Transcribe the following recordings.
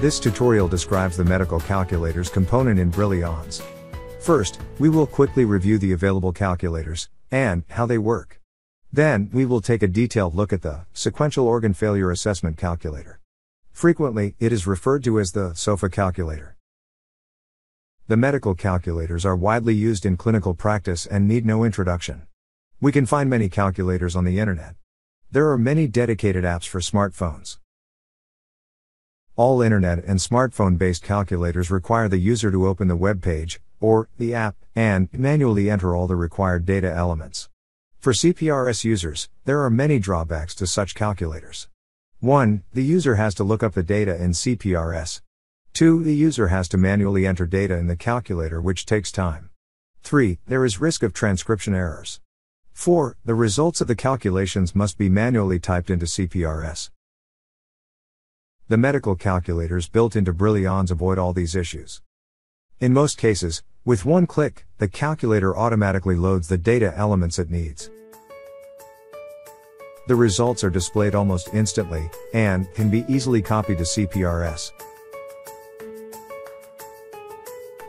This tutorial describes the medical calculators component in Brillians. First, we will quickly review the available calculators, and how they work. Then, we will take a detailed look at the Sequential Organ Failure Assessment Calculator. Frequently, it is referred to as the SOFA calculator. The medical calculators are widely used in clinical practice and need no introduction. We can find many calculators on the internet. There are many dedicated apps for smartphones. All internet and smartphone based calculators require the user to open the web page, or the app, and manually enter all the required data elements. For CPRS users, there are many drawbacks to such calculators. 1. The user has to look up the data in CPRS. 2. The user has to manually enter data in the calculator, which takes time. 3. There is risk of transcription errors. 4. The results of the calculations must be manually typed into CPRS. The medical calculators built into Brillians avoid all these issues. In most cases, with one click, the calculator automatically loads the data elements it needs. The results are displayed almost instantly, and can be easily copied to CPRS.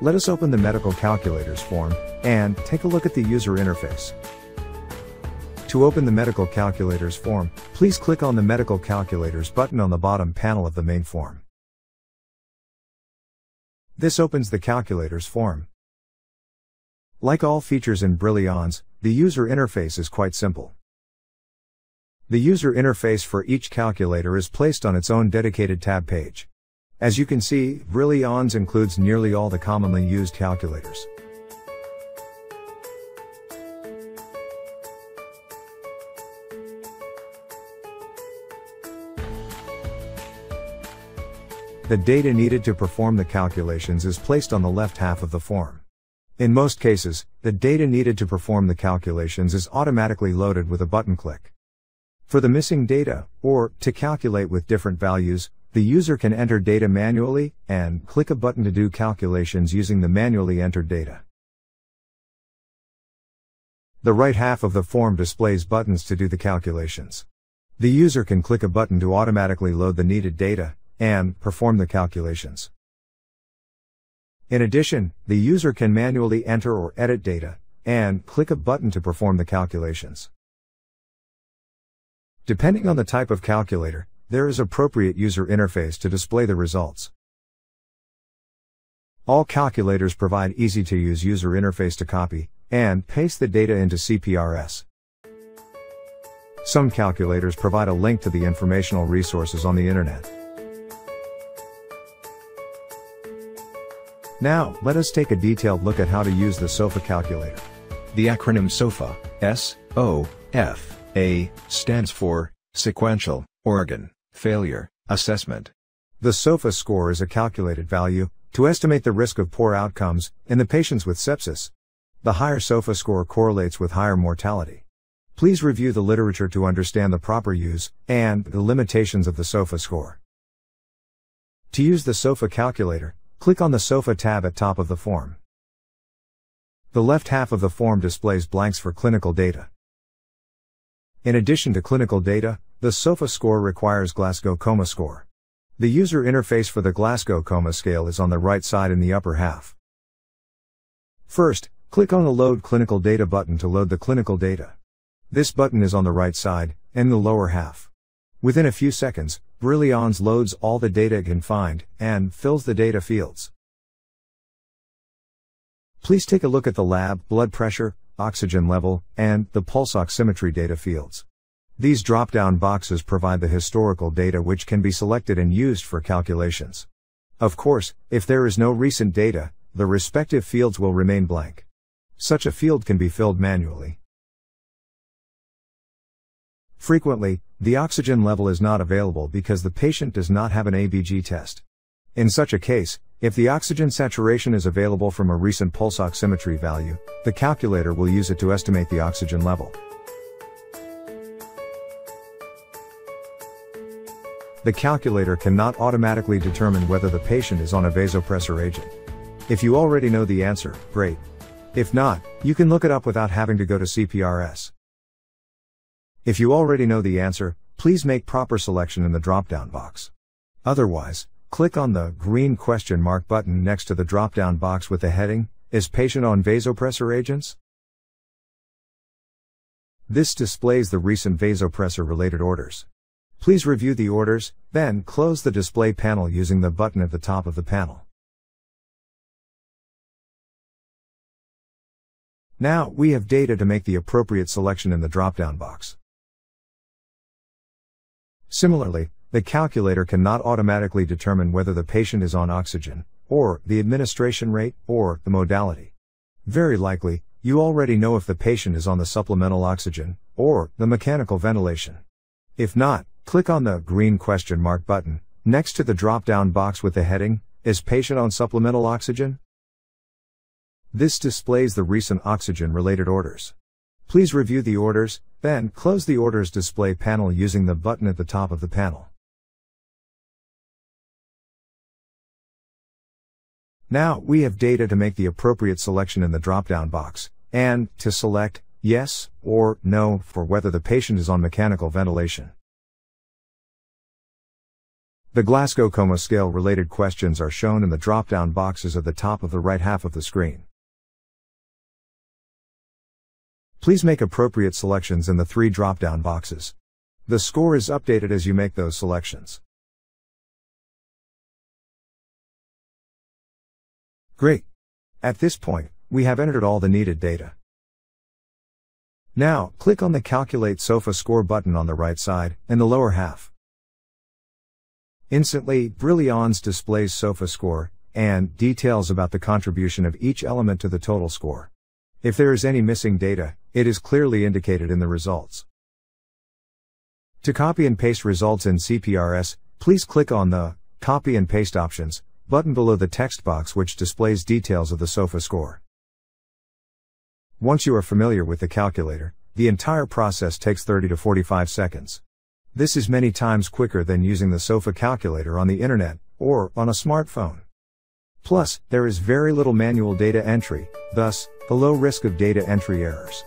Let us open the medical calculators form, and take a look at the user interface. To open the medical calculators form, please click on the medical calculators button on the bottom panel of the main form. This opens the calculators form. Like all features in Brillians, the user interface is quite simple. The user interface for each calculator is placed on its own dedicated tab page. As you can see, Brillians includes nearly all the commonly used calculators. The data needed to perform the calculations is placed on the left half of the form. In most cases, the data needed to perform the calculations is automatically loaded with a button click. For the missing data, or to calculate with different values, the user can enter data manually and click a button to do calculations using the manually entered data. The right half of the form displays buttons to do the calculations. The user can click a button to automatically load the needed data, and perform the calculations. In addition, the user can manually enter or edit data, and click a button to perform the calculations. Depending on the type of calculator, there is appropriate user interface to display the results. All calculators provide easy to use user interface to copy and paste the data into CPRS. Some calculators provide a link to the informational resources on the internet. Now, let us take a detailed look at how to use the SOFA calculator. The acronym SOFA, S O F A, stands for Sequential Organ Failure Assessment. The SOFA score is a calculated value to estimate the risk of poor outcomes in the patients with sepsis. The higher SOFA score correlates with higher mortality. Please review the literature to understand the proper use and the limitations of the SOFA score. To use the SOFA calculator, Click on the SOFA tab at top of the form. The left half of the form displays blanks for clinical data. In addition to clinical data, the SOFA score requires Glasgow Coma score. The user interface for the Glasgow Coma scale is on the right side in the upper half. First, click on the Load Clinical Data button to load the clinical data. This button is on the right side, and the lower half. Within a few seconds, Brillians loads all the data it can find and fills the data fields. Please take a look at the lab, blood pressure, oxygen level, and the pulse oximetry data fields. These drop-down boxes provide the historical data which can be selected and used for calculations. Of course, if there is no recent data, the respective fields will remain blank. Such a field can be filled manually. Frequently, the oxygen level is not available because the patient does not have an ABG test. In such a case, if the oxygen saturation is available from a recent pulse oximetry value, the calculator will use it to estimate the oxygen level. The calculator cannot automatically determine whether the patient is on a vasopressor agent. If you already know the answer, great. If not, you can look it up without having to go to CPRS. If you already know the answer, please make proper selection in the drop-down box. Otherwise, click on the green question mark button next to the drop-down box with the heading, Is patient on vasopressor agents? This displays the recent vasopressor related orders. Please review the orders, then close the display panel using the button at the top of the panel. Now, we have data to make the appropriate selection in the drop-down box. Similarly, the calculator cannot automatically determine whether the patient is on oxygen, or the administration rate, or the modality. Very likely, you already know if the patient is on the supplemental oxygen, or the mechanical ventilation. If not, click on the green question mark button next to the drop down box with the heading, Is patient on supplemental oxygen? This displays the recent oxygen related orders. Please review the orders, then close the orders display panel using the button at the top of the panel. Now, we have data to make the appropriate selection in the drop-down box, and to select yes or no for whether the patient is on mechanical ventilation. The Glasgow Coma Scale related questions are shown in the drop-down boxes at the top of the right half of the screen. Please make appropriate selections in the three drop-down boxes. The score is updated as you make those selections. Great. At this point, we have entered all the needed data. Now, click on the Calculate SOFA Score button on the right side, in the lower half. Instantly, Brillians displays SOFA score, and details about the contribution of each element to the total score. If there is any missing data, it is clearly indicated in the results. To copy and paste results in CPRS, please click on the Copy and Paste Options button below the text box which displays details of the SOFA score. Once you are familiar with the calculator, the entire process takes 30 to 45 seconds. This is many times quicker than using the SOFA calculator on the internet or on a smartphone. Plus, there is very little manual data entry, thus, the low risk of data entry errors.